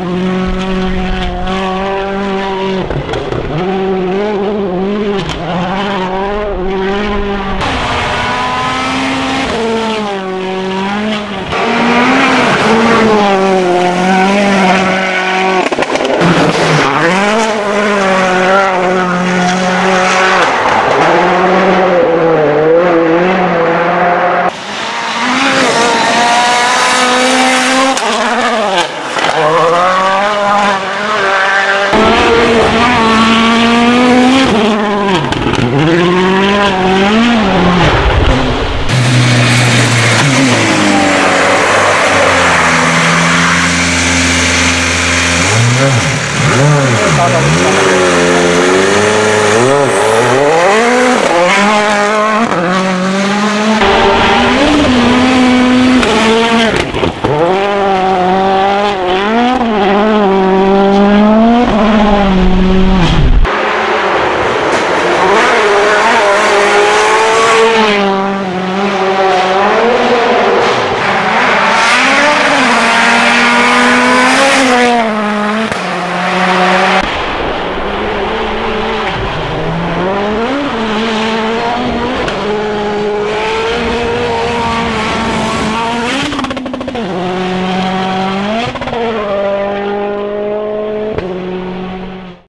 you.